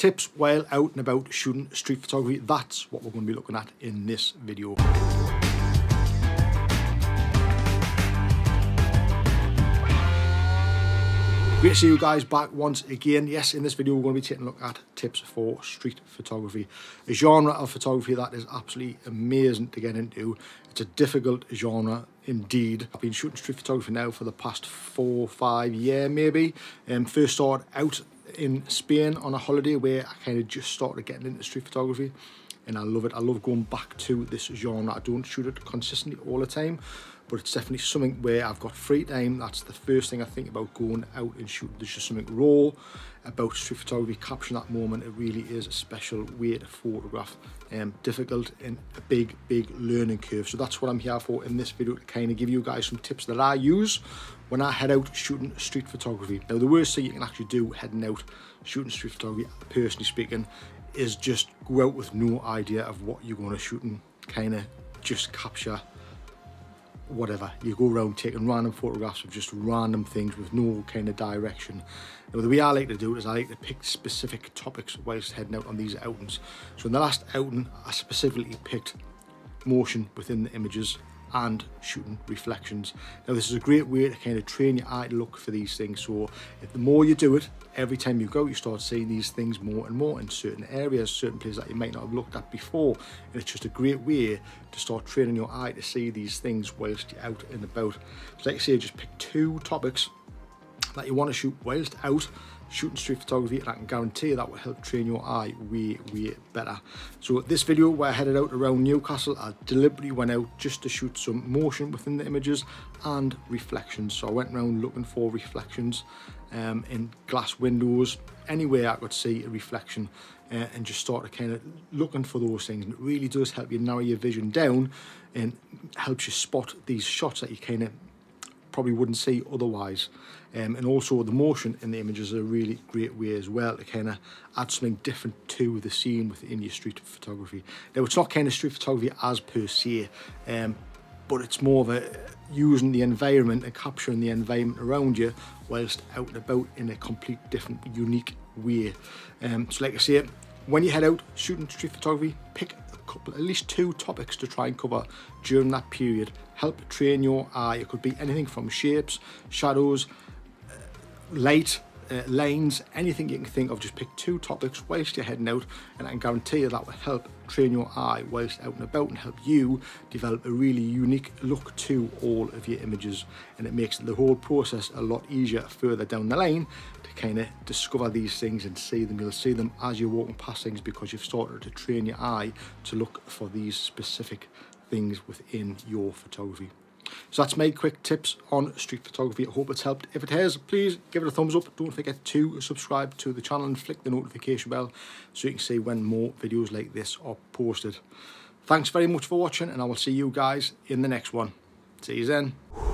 tips while out and about shooting street photography. That's what we're going to be looking at in this video. Great to see you guys back once again. Yes, in this video we're going to be taking a look at tips for street photography. A genre of photography that is absolutely amazing to get into. It's a difficult genre indeed. I've been shooting street photography now for the past four, five year maybe. Um, first started out in Spain on a holiday where I kind of just started getting into street photography and I love it. I love going back to this genre. I don't shoot it consistently all the time, but it's definitely something where I've got free time. That's the first thing I think about going out and shooting. There's just something raw about street photography, capturing that moment. It really is a special way to photograph. Um, difficult and a big, big learning curve. So that's what I'm here for in this video to kind of give you guys some tips that I use when I head out shooting street photography. Now, the worst thing you can actually do heading out shooting street photography, personally speaking, is just go out with no idea of what you're going to shoot and kind of just capture whatever. You go around taking random photographs of just random things with no kind of direction. Now, the way I like to do it is I like to pick specific topics whilst heading out on these outings. So in the last outing, I specifically picked motion within the images and shooting reflections. Now this is a great way to kind of train your eye to look for these things. So the more you do it, every time you go, you start seeing these things more and more in certain areas, certain places that you might not have looked at before. And it's just a great way to start training your eye to see these things whilst you're out and about. So like I say, just pick two topics that you want to shoot whilst out shooting street photography and I can guarantee that will help train your eye way, way better. So this video where I headed out around Newcastle, I deliberately went out just to shoot some motion within the images and reflections. So I went around looking for reflections um, in glass windows, anywhere I could see a reflection uh, and just started kind of looking for those things. And it really does help you narrow your vision down and helps you spot these shots that you kind of probably wouldn't see otherwise. Um, and also the motion in the images is a really great way as well to kind of add something different to the scene within your street photography. Now it's not kind of street photography as per se, um, but it's more of a using the environment and capturing the environment around you whilst out and about in a complete different, unique way. Um, so like I say, when you head out shooting street photography, pick a couple, at least two topics to try and cover during that period. Help train your eye. It could be anything from shapes, shadows, uh, light, uh, lanes, anything you can think of. Just pick two topics whilst you're heading out, and I can guarantee you that will help train your eye whilst out and about and help you develop a really unique look to all of your images. And it makes the whole process a lot easier further down the line to kind of discover these things and see them. You'll see them as you're walking past things because you've started to train your eye to look for these specific things within your photography. So that's my quick tips on street photography. I hope it's helped. If it has, please give it a thumbs up. Don't forget to subscribe to the channel and flick the notification bell so you can see when more videos like this are posted. Thanks very much for watching and I will see you guys in the next one. See you then.